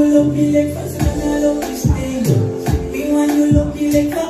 you I love this thing. Me want you love me like